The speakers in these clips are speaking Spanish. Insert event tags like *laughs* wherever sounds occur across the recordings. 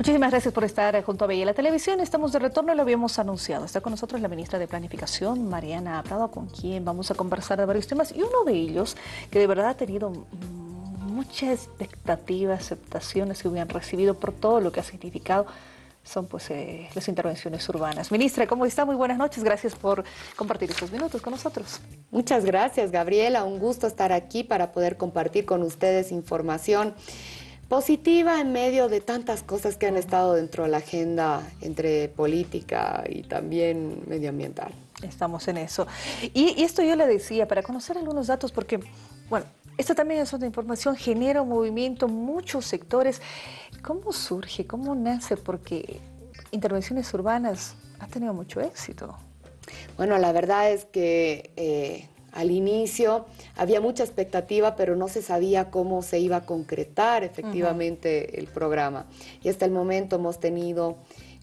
Muchísimas gracias por estar junto a Bella la Televisión. Estamos de retorno y lo habíamos anunciado. Está con nosotros la ministra de Planificación, Mariana Prado, con quien vamos a conversar de varios temas. Y uno de ellos, que de verdad ha tenido mucha expectativa, aceptaciones que hubieran recibido por todo lo que ha significado, son pues eh, las intervenciones urbanas. Ministra, ¿cómo está? Muy buenas noches. Gracias por compartir estos minutos con nosotros. Muchas gracias, Gabriela. Un gusto estar aquí para poder compartir con ustedes información positiva en medio de tantas cosas que han estado dentro de la agenda entre política y también medioambiental. Estamos en eso. Y, esto yo le decía, para conocer algunos datos, porque, bueno, esto también es otra información, genera un movimiento, muchos sectores. ¿Cómo surge? ¿Cómo nace? Porque intervenciones urbanas ha tenido mucho éxito. Bueno, la verdad es que eh, al inicio había mucha expectativa, pero no se sabía cómo se iba a concretar efectivamente el programa. Y hasta el momento hemos tenido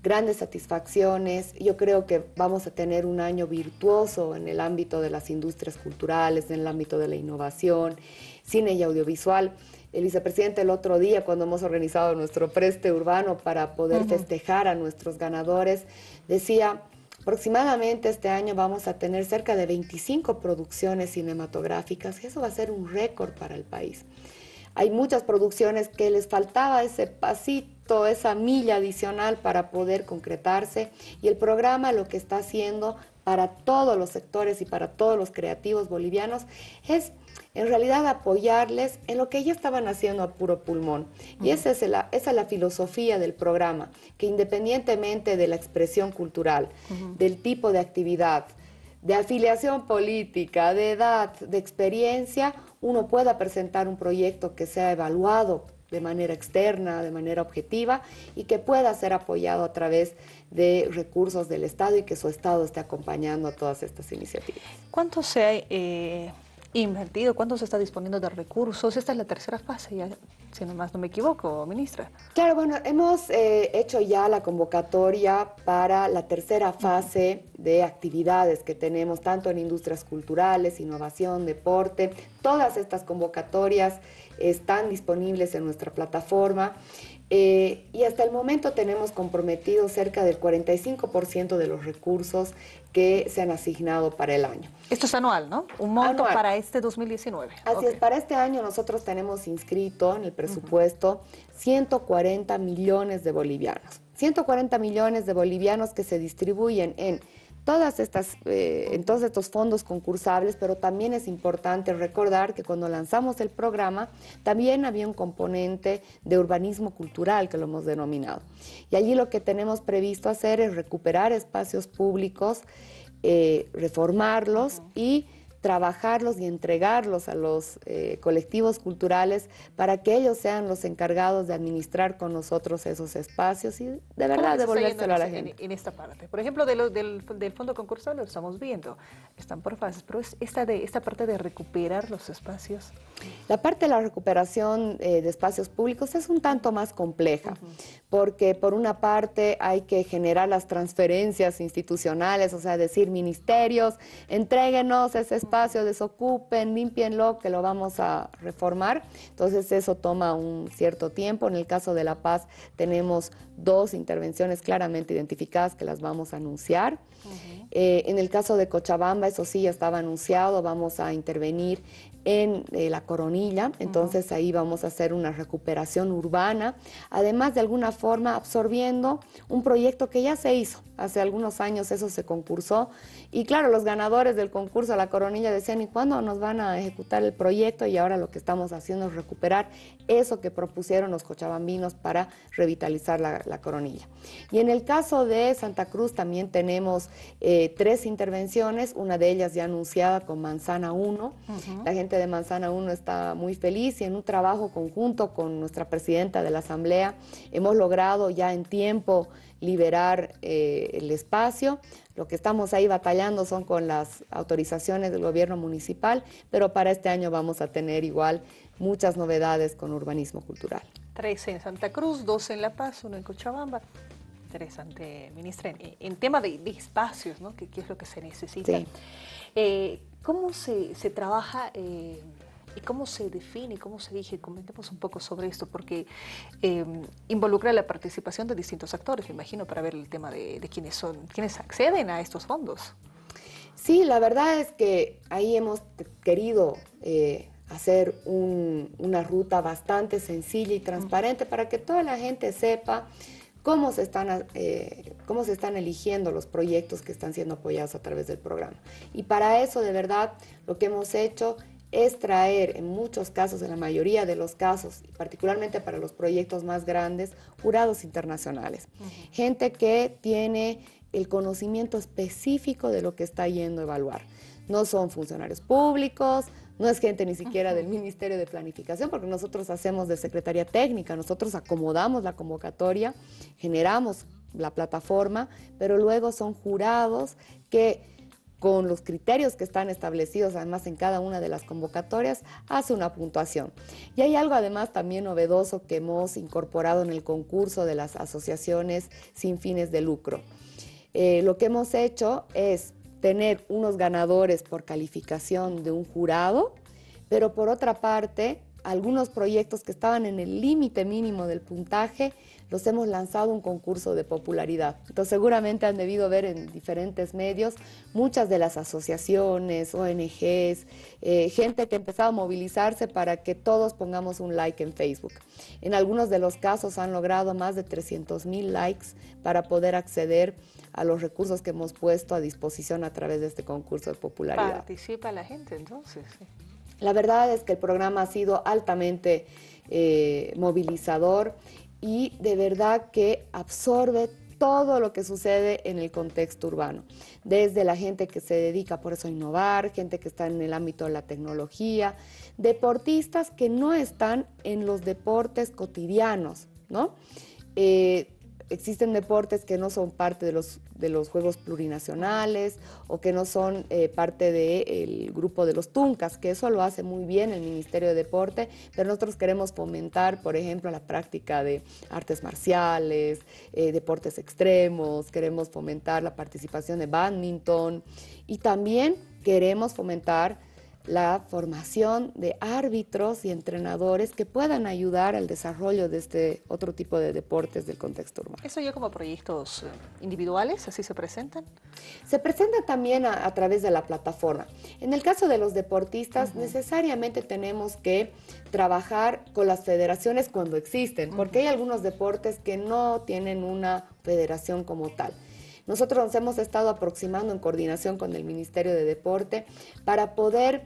grandes satisfacciones. Yo creo que vamos a tener un año virtuoso en el ámbito de las industrias culturales, en el ámbito de la innovación, cine y audiovisual. El vicepresidente el otro día, cuando hemos organizado nuestro preste urbano para poder festejar a nuestros ganadores, decía, Aproximadamente este año vamos a tener cerca de 25 producciones cinematográficas y eso va a ser un récord para el país. Hay muchas producciones que les faltaba ese pasito, esa milla adicional para poder concretarse y el programa lo que está haciendo para todos los sectores y para todos los creativos bolivianos es en realidad apoyarles en lo que ya estaban haciendo a puro pulmón. Y esa es, la, esa es la filosofía del programa, que independientemente de la expresión cultural, del tipo de actividad, de afiliación política, de edad, de experiencia, uno pueda presentar un proyecto que sea evaluado de manera externa, de manera objetiva y que pueda ser apoyado a través de recursos del Estado y que su Estado esté acompañando a todas estas iniciativas. ¿Cuánto se ha eh, invertido? ¿Cuánto se está disponiendo de recursos? Esta es la tercera fase, ya, si no más no me equivoco, ministra. Claro, bueno, hemos eh, hecho ya la convocatoria para la tercera fase de actividades que tenemos, tanto en industrias culturales, innovación, deporte. Todas estas convocatorias están disponibles en nuestra plataforma. Eh, y hasta el momento tenemos comprometido cerca del 45% de los recursos que se han asignado para el año. Esto es anual, ¿no? Un monto para este 2019. Así es, para este año nosotros tenemos inscrito en el presupuesto 140 millones de bolivianos. 140 millones de bolivianos que se distribuyen en todas estas, eh, en todos estos fondos concursables, pero también es importante recordar que cuando lanzamos el programa también había un componente de urbanismo cultural que lo hemos denominado. Y allí lo que tenemos previsto hacer es recuperar espacios públicos, eh, reformarlos y trabajarlos y entregarlos a los eh, colectivos culturales para que ellos sean los encargados de administrar con nosotros esos espacios y de verdad devolvérselo a la gente. En, esta parte, por ejemplo, del, del, fondo concursal lo estamos viendo, están por fases, pero es esta, de, esta parte de recuperar los espacios. La parte de la recuperación eh, de espacios públicos es un tanto más compleja, porque por una parte hay que generar las transferencias institucionales, o sea, decir ministerios, entréguenos ese espacio espacio, desocupen, limpienlo, que lo vamos a reformar. Entonces eso toma un cierto tiempo. En el caso de La Paz tenemos dos intervenciones claramente identificadas que las vamos a anunciar. Eh, en el caso de Cochabamba, eso sí ya estaba anunciado, vamos a intervenir en eh, la coronilla, entonces ahí vamos a hacer una recuperación urbana, además de alguna forma absorbiendo un proyecto que ya se hizo, hace algunos años eso se concursó y claro, los ganadores del concurso a la coronilla decían, ¿y cuándo nos van a ejecutar el proyecto? Y ahora lo que estamos haciendo es recuperar eso que propusieron los cochabambinos para revitalizar la, coronilla. Y en el caso de Santa Cruz también tenemos eh, tres intervenciones, una de ellas ya anunciada con Manzana 1. La gente de Manzana 1 está muy feliz y en un trabajo conjunto con nuestra presidenta de la Asamblea hemos logrado ya en tiempo liberar eh, el espacio. Lo que estamos ahí batallando son con las autorizaciones del gobierno municipal, pero para este año vamos a tener igual muchas novedades con urbanismo cultural. Tres en Santa Cruz, dos en La Paz, uno en Cochabamba. Interesante, ministra. En, tema de, espacios, ¿no? ¿Qué, es lo que se necesita? Eh, ¿Cómo se, trabaja eh, ¿Y cómo se define, cómo se dije? Comentemos un poco sobre esto, porque em, involucra la participación de distintos actores, me imagino, para ver el tema de, quiénes son, quiénes acceden a estos fondos. Sí, la verdad es que ahí hemos querido eh, hacer una ruta bastante sencilla y transparente para que toda la gente sepa cómo se, están, eh, cómo se están eligiendo los proyectos que están siendo apoyados a través del programa. Y para eso, de verdad, lo que hemos hecho es traer, en muchos casos, en la mayoría de los casos, y particularmente para los proyectos más grandes, jurados internacionales. Gente que tiene el conocimiento específico de lo que está yendo a evaluar. No son funcionarios públicos, no es gente ni siquiera del Ministerio de Planificación, porque nosotros hacemos de Secretaría Técnica, nosotros acomodamos la convocatoria, generamos la plataforma, pero luego son jurados que con los criterios que están establecidos además en cada una de las convocatorias, hace una puntuación. Y hay algo además también novedoso que hemos incorporado en el concurso de las asociaciones sin fines de lucro. Eh, lo que hemos hecho es tener unos ganadores por calificación de un jurado, pero por otra parte, algunos proyectos que estaban en el límite mínimo del puntaje, los hemos lanzado un concurso de popularidad. Entonces seguramente han debido ver en diferentes medios muchas de las asociaciones, ONGs, eh, gente que ha empezado a movilizarse para que todos pongamos un like en Facebook. En algunos de los casos han logrado más de 300 mil likes para poder acceder a los recursos que hemos puesto a disposición a través de este concurso de popularidad. Participa la gente entonces. La verdad es que el programa ha sido altamente eh, movilizador y de verdad que absorbe todo lo que sucede en el contexto urbano, desde la gente que se dedica por eso a innovar, gente que está en el ámbito de la tecnología, deportistas que no están en los deportes cotidianos, ¿no? Eh, existen deportes que no son parte de los, de los Juegos Plurinacionales o que no son eh, parte del grupo de los Tuncas, que eso lo hace muy bien el Ministerio de Deporte, pero nosotros queremos fomentar, por ejemplo, la práctica de artes marciales, eh, deportes extremos, queremos fomentar la participación de badminton y también queremos fomentar la formación de árbitros y entrenadores que puedan ayudar al desarrollo de este otro tipo de deportes del contexto urbano. ¿Eso ya como proyectos eh, individuales, así se presentan? Se presentan también a, través de la plataforma. En el caso de los deportistas, necesariamente tenemos que trabajar con las federaciones cuando existen, porque hay algunos deportes que no tienen una federación como tal. Nosotros nos hemos estado aproximando en coordinación con el Ministerio de Deporte para poder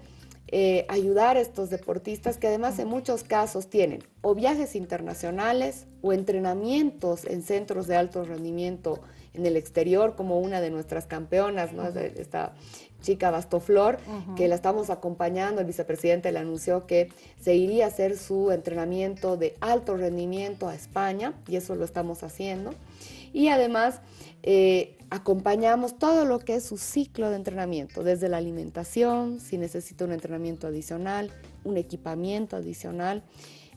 eh, ayudar a estos deportistas que además en muchos casos tienen o viajes internacionales o entrenamientos en centros de alto rendimiento en el exterior, como una de nuestras campeonas, ¿no? esta chica Bastoflor, que la estamos acompañando, el vicepresidente le anunció que se iría a hacer su entrenamiento de alto rendimiento a España, y eso lo estamos haciendo. Y además eh, acompañamos todo lo que es su ciclo de entrenamiento, desde la alimentación, si necesita un entrenamiento adicional, un equipamiento adicional.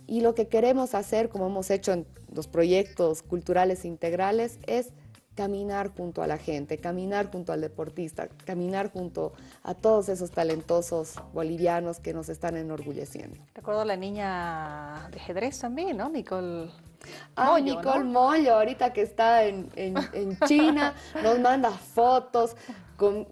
Y lo que queremos hacer, como hemos hecho en los proyectos culturales integrales, es caminar junto a la gente, caminar junto al deportista, caminar junto a todos esos talentosos bolivianos que nos están enorgulleciendo. Recuerdo a la niña de ajedrez también, ¿no? Nicole Ah, Nicole Mollo, ahorita que está en, China, *laughs* nos manda fotos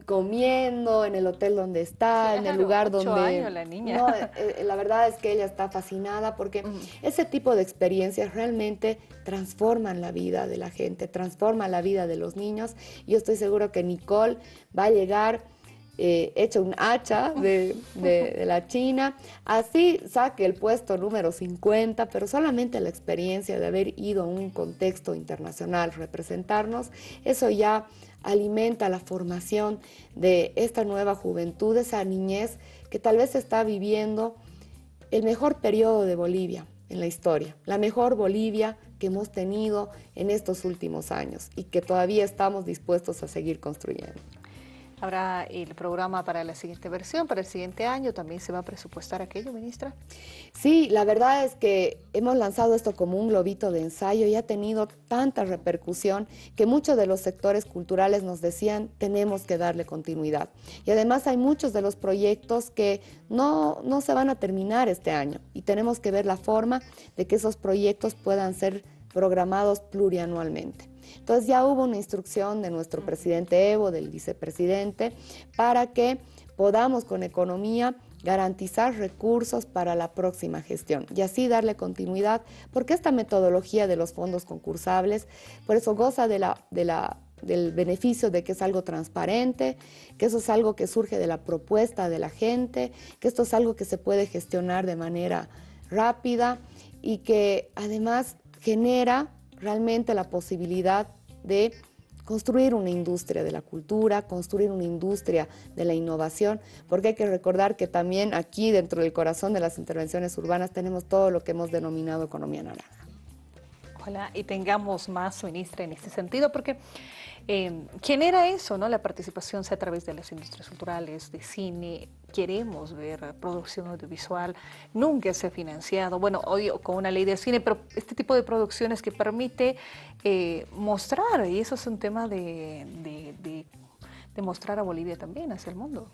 comiendo en el hotel donde está, en el lugar donde... la niña. No, eh, eh, la verdad es que ella está fascinada porque ese tipo de experiencias realmente transforman la vida de la gente, transforman la vida de los niños. Yo estoy seguro que Nicole va a llegar eh, hecho un hacha de, la China, así saque el puesto número 50, pero solamente la experiencia de haber ido a un contexto internacional, representarnos, eso ya alimenta la formación de esta nueva juventud, esa niñez que tal vez está viviendo el mejor periodo de Bolivia en la historia, la mejor Bolivia que hemos tenido en estos últimos años y que todavía estamos dispuestos a seguir construyendo. Habrá el programa para la siguiente versión, para el siguiente año, también se va a presupuestar aquello, ministra. Sí, la verdad es que hemos lanzado esto como un globito de ensayo y ha tenido tanta repercusión que muchos de los sectores culturales nos decían tenemos que darle continuidad. Y además hay muchos de los proyectos que no, no se van a terminar este año y tenemos que ver la forma de que esos proyectos puedan ser programados plurianualmente. Entonces ya hubo una instrucción de nuestro presidente Evo, del vicepresidente, para que podamos con economía garantizar recursos para la próxima gestión y así darle continuidad, porque esta metodología de los fondos concursables, por eso goza de la, de la, del beneficio de que es algo transparente, que eso es algo que surge de la propuesta de la gente, que esto es algo que se puede gestionar de manera rápida y que además genera realmente la posibilidad de construir una industria de la cultura, construir una industria de la innovación, porque hay que recordar que también aquí dentro del corazón de las intervenciones urbanas tenemos todo lo que hemos denominado economía naranja. Ojalá y tengamos más, ministra, en este sentido, porque eh, genera eso, ¿no? La participación sea a través de las industrias culturales, de cine. Queremos ver producción audiovisual. Nunca se ha financiado, bueno, hoy con una ley de cine, pero este tipo de producciones que permite eh, mostrar, y eso es un tema de, de mostrar a Bolivia también hacia el mundo.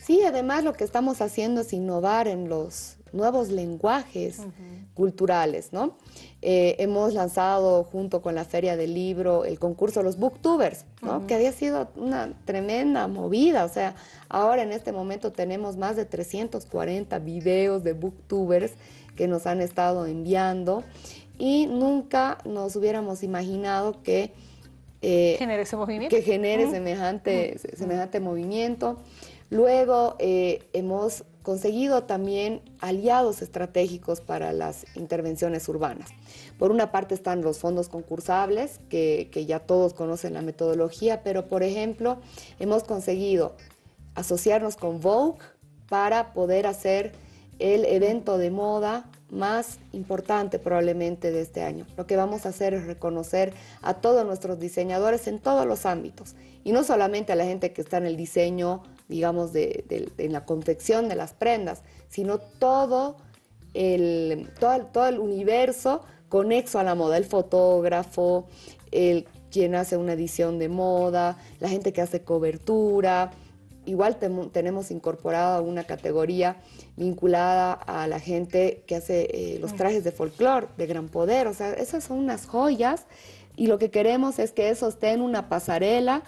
Sí, además lo que estamos haciendo es innovar en los nuevos lenguajes culturales, ¿no? Eh, hemos lanzado junto con la Feria del Libro el concurso los Booktubers, ¿no? Que había sido una tremenda movida, o sea, ahora en este momento tenemos más de 340 videos de Booktubers que nos han estado enviando y nunca nos hubiéramos imaginado que... Eh, genere ese movimiento. Que genere semejante, semejante movimiento. Luego eh, hemos conseguido también aliados estratégicos para las intervenciones urbanas. Por una parte están los fondos concursables, que, ya todos conocen la metodología, pero por ejemplo hemos conseguido asociarnos con Vogue para poder hacer el evento de moda más importante probablemente de este año. Lo que vamos a hacer es reconocer a todos nuestros diseñadores en todos los ámbitos y no solamente a la gente que está en el diseño digamos, de, en la confección de las prendas, sino todo el, todo, el universo conexo a la moda, el fotógrafo, el quien hace una edición de moda, la gente que hace cobertura. Igual tenemos incorporada una categoría vinculada a la gente que hace eh, los trajes de folclore, de gran poder. O sea, esas son unas joyas y lo que queremos es que eso esté en una pasarela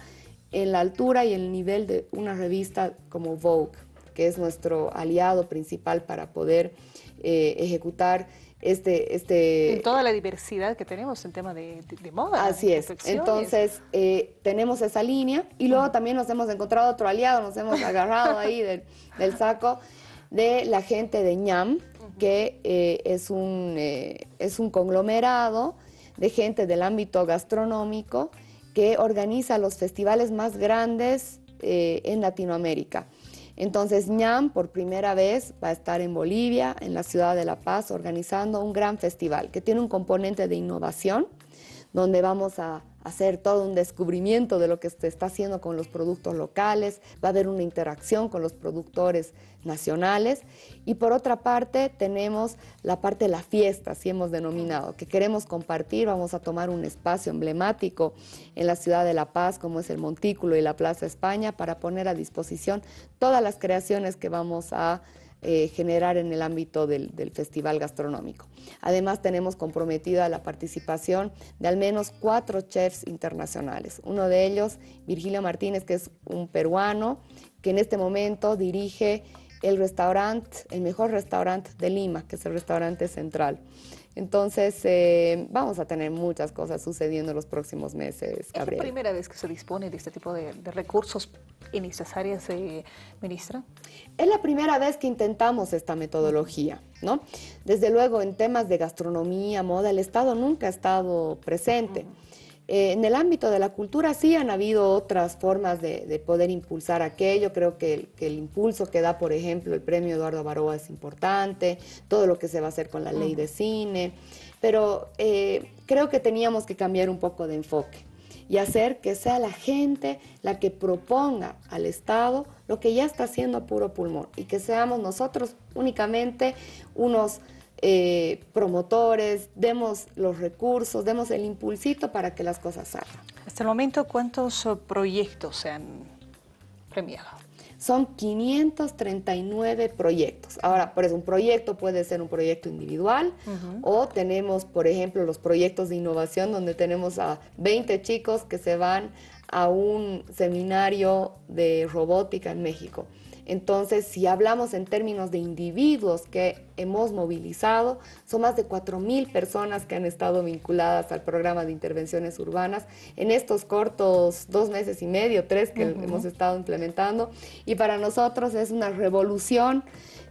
en la altura y el nivel de una revista como Vogue, que es nuestro aliado principal para poder eh, ejecutar este, este... En toda la diversidad que tenemos en tema de, moda. Así es. Entonces, eh, tenemos esa línea y luego también nos hemos encontrado otro aliado, nos hemos agarrado ahí *laughs* del, saco de la gente de ñam, que eh, es, un, es un conglomerado de gente del ámbito gastronómico que organiza los festivales más grandes eh, en Latinoamérica. Entonces, ñam por primera vez va a estar en Bolivia, en la ciudad de La Paz, organizando un gran festival que tiene un componente de innovación, donde vamos a hacer todo un descubrimiento de lo que se está haciendo con los productos locales, va a haber una interacción con los productores nacionales. Y por otra parte tenemos la parte de la fiesta, así hemos denominado, que queremos compartir, vamos a tomar un espacio emblemático en la ciudad de La Paz como es el Montículo y la Plaza España para poner a disposición todas las creaciones que vamos a eh, generar en el ámbito del, festival gastronómico. Además, tenemos comprometida la participación de al menos cuatro chefs internacionales. Uno de ellos, Virgilio Martínez, que es un peruano, que en este momento dirige el restaurante, el mejor restaurante de Lima, que es el restaurante central. Entonces, eh, vamos a tener muchas cosas sucediendo en los próximos meses, Gabriel. ¿Es la primera vez que se dispone de este tipo de, recursos innecesarios, eh, ministra? Es la primera vez que intentamos esta metodología, ¿no? Desde luego, en temas de gastronomía, moda, el Estado nunca ha estado presente. Eh, en el ámbito de la cultura sí han habido otras formas de, poder impulsar aquello. Creo que el, impulso que da, por ejemplo, el premio Eduardo Baroa es importante, todo lo que se va a hacer con la ley de cine, pero eh, creo que teníamos que cambiar un poco de enfoque. y hacer que sea la gente la que proponga al Estado lo que ya está haciendo a puro pulmón y que seamos nosotros únicamente unos eh, promotores, demos los recursos, demos el impulsito para que las cosas salgan. Hasta el momento, ¿cuántos eh, proyectos se han premiado? Son 539 proyectos. Ahora, por eso un proyecto puede ser un proyecto individual o tenemos, por ejemplo, los proyectos de innovación donde tenemos a 20 chicos que se van a un seminario de robótica en México. Entonces, si hablamos en términos de individuos que hemos movilizado, son más de 4.000 personas que han estado vinculadas al programa de intervenciones urbanas en estos cortos dos meses y medio, tres que hemos estado implementando. Y para nosotros es una revolución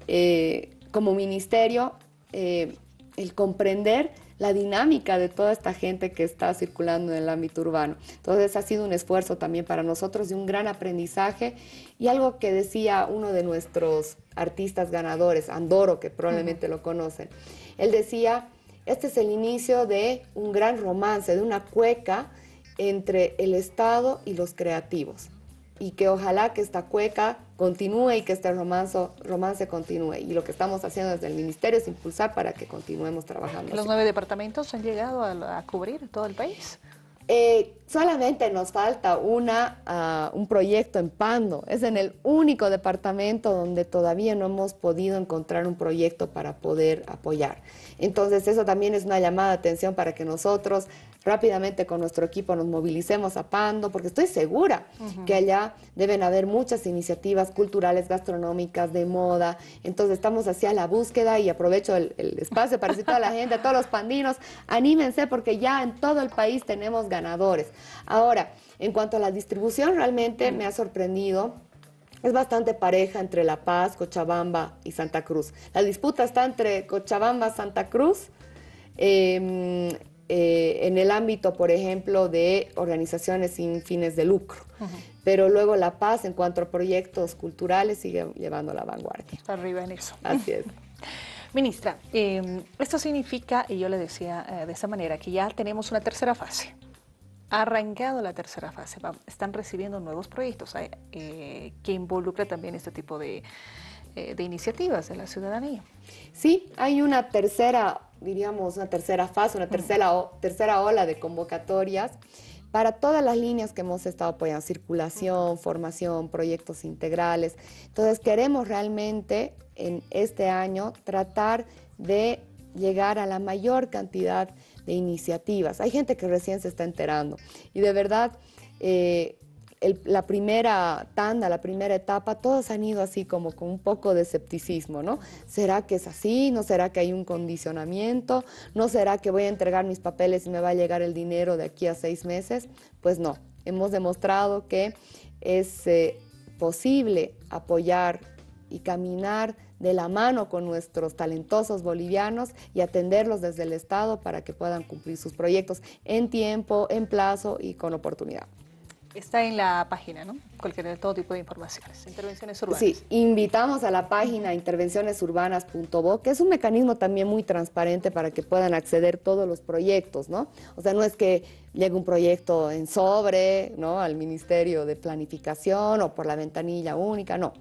eh, como ministerio eh, el comprender la dinámica de toda esta gente que está circulando en el ámbito urbano. Entonces ha sido un esfuerzo también para nosotros y un gran aprendizaje y algo que decía uno de nuestros artistas ganadores, Andoro, que probablemente lo conocen. Él decía, este es el inicio de un gran romance, de una cueca entre el Estado y los creativos y que ojalá que esta cueca continúe y que este romance, romance continúe. Y lo que estamos haciendo desde el Ministerio es impulsar para que continuemos trabajando. ¿Los nueve departamentos han llegado a, cubrir todo el país? Eh, solamente nos falta una, ah, un proyecto en Pando. Es en el único departamento donde todavía no hemos podido encontrar un proyecto para poder apoyar. Entonces eso también es una llamada de atención para que nosotros rápidamente con nuestro equipo nos movilicemos a Pando, porque estoy segura que allá deben haber muchas iniciativas culturales, gastronómicas, de moda. Entonces estamos hacia la búsqueda y aprovecho el, espacio para decir a toda la gente, a todos los pandinos, anímense porque ya en todo el país tenemos ganadores. Ahora, en cuanto a la distribución, realmente me ha sorprendido es bastante pareja entre La Paz, Cochabamba y Santa Cruz. La disputa está entre Cochabamba, Santa Cruz, em, eh, en el ámbito, por ejemplo, de organizaciones sin fines de lucro. Pero luego La Paz, en cuanto a proyectos culturales, sigue llevando la vanguardia. Está arriba en eso. Así es. *laughs* Ministra, em, esto significa, y yo le decía eh, de esa manera, que ya tenemos una tercera fase. Ha arrancado la tercera fase. Están recibiendo nuevos proyectos eh, que involucra también este tipo de, de iniciativas de la ciudadanía. Sí, hay una tercera diríamos, una tercera fase, una tercera, tercera ola de convocatorias para todas las líneas que hemos estado apoyando, circulación, formación, proyectos integrales. Entonces queremos realmente en este año tratar de llegar a la mayor cantidad de iniciativas. Hay gente que recién se está enterando y de verdad eh, la primera tanda, la primera etapa, todos han ido así como con un poco de escepticismo, ¿no? ¿Será que es así? ¿No será que hay un condicionamiento? ¿No será que voy a entregar mis papeles y me va a llegar el dinero de aquí a seis meses? Pues no, hemos demostrado que es eh, posible apoyar y caminar de la mano con nuestros talentosos bolivianos y atenderlos desde el Estado para que puedan cumplir sus proyectos en tiempo, en plazo y con oportunidad. Está en la página, ¿no? Cualquier todo tipo de informaciones. Intervenciones urbanas. Sí, invitamos a la página intervencionesurbanas.bo, que es un mecanismo también muy transparente para que puedan acceder todos los proyectos, ¿no? O sea, no es que llegue un proyecto en sobre, ¿no? Al Ministerio de Planificación o por la ventanilla única, no.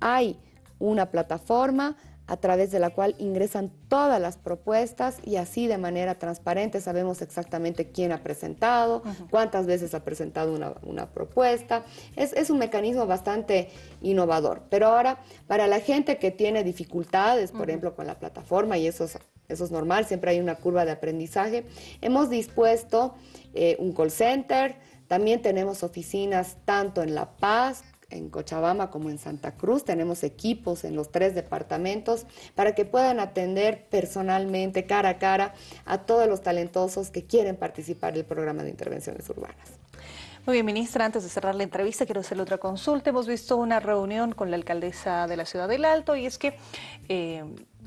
Hay una plataforma a través de la cual ingresan todas las propuestas y así de manera transparente sabemos exactamente quién ha presentado, cuántas veces ha presentado una, propuesta. Es, un mecanismo bastante innovador. Pero ahora, para la gente que tiene dificultades, por ejemplo, con la plataforma, y eso es, eso es normal, siempre hay una curva de aprendizaje, hemos dispuesto eh, un call center, también tenemos oficinas tanto en La Paz en Cochabamba como en Santa Cruz. Tenemos equipos en los tres departamentos para que puedan atender personalmente, cara a cara, a todos los talentosos que quieren participar del programa de intervenciones urbanas. Muy bien, ministra, antes de cerrar la entrevista, quiero hacerle otra consulta. Hemos visto una reunión con la alcaldesa de la Ciudad del Alto y es que, eh,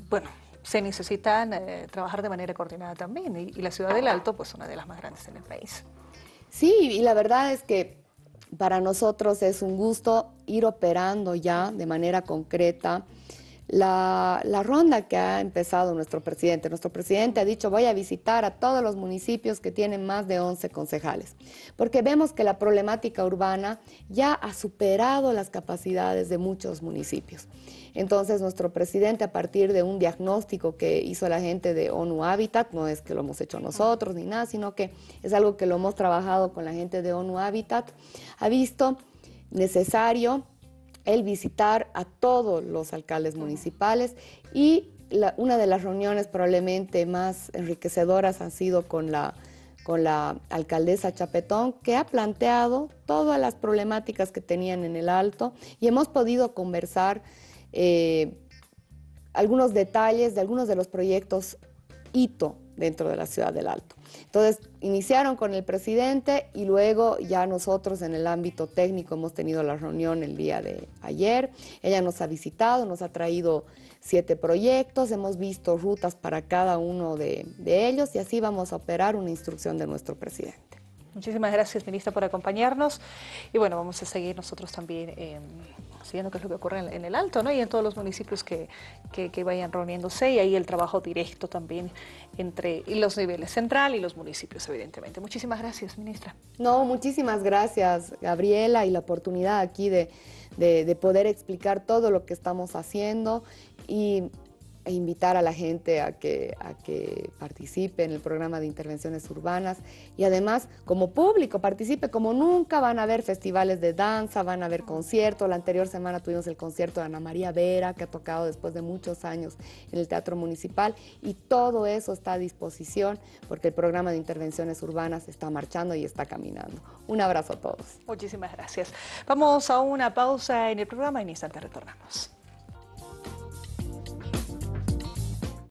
bueno, se necesitan eh, trabajar de manera coordinada también y, y la Ciudad del Alto, pues una de las más grandes en el país. Sí, y la verdad es que para nosotros es un gusto ir operando ya de manera concreta la, ronda que ha empezado nuestro presidente. Nuestro presidente ha dicho voy a visitar a todos los municipios que tienen más de 11 concejales, porque vemos que la problemática urbana ya ha superado las capacidades de muchos municipios. Entonces nuestro presidente a partir de un diagnóstico que hizo la gente de ONU Habitat, no es que lo hemos hecho nosotros ni nada, sino que es algo que lo hemos trabajado con la gente de ONU Habitat, ha visto necesario el visitar a todos los alcaldes municipales y una de las reuniones probablemente más enriquecedoras han sido con la, con la alcaldesa Chapetón, que ha planteado todas las problemáticas que tenían en el Alto y hemos podido conversar eh, algunos detalles de algunos de los proyectos hito dentro de la ciudad del Alto. Entonces, iniciaron con el presidente y luego ya nosotros en el ámbito técnico hemos tenido la reunión el día de ayer. Ella nos ha visitado, nos ha traído siete proyectos, hemos visto rutas para cada uno de, de ellos y así vamos a operar una instrucción de nuestro presidente. Muchísimas gracias, ministra, por acompañarnos. Y bueno, vamos a seguir nosotros también eh, siguiendo qué es lo que ocurre en, el Alto, ¿no? Y en todos los municipios que, que, vayan reuniéndose y ahí el trabajo directo también entre los niveles central y los municipios, evidentemente. Muchísimas gracias, ministra. No, muchísimas gracias, Gabriela, y la oportunidad aquí de, de, de poder explicar todo lo que estamos haciendo y e invitar a la gente a que, a que participe en el programa de intervenciones urbanas y además como público participe como nunca van a haber festivales de danza, van a haber conciertos. La anterior semana tuvimos el concierto de Ana María Vera que ha tocado después de muchos años en el Teatro Municipal y todo eso está a disposición porque el programa de intervenciones urbanas está marchando y está caminando. Un abrazo a todos. Muchísimas gracias. Vamos a una pausa en el programa y en instante retornamos.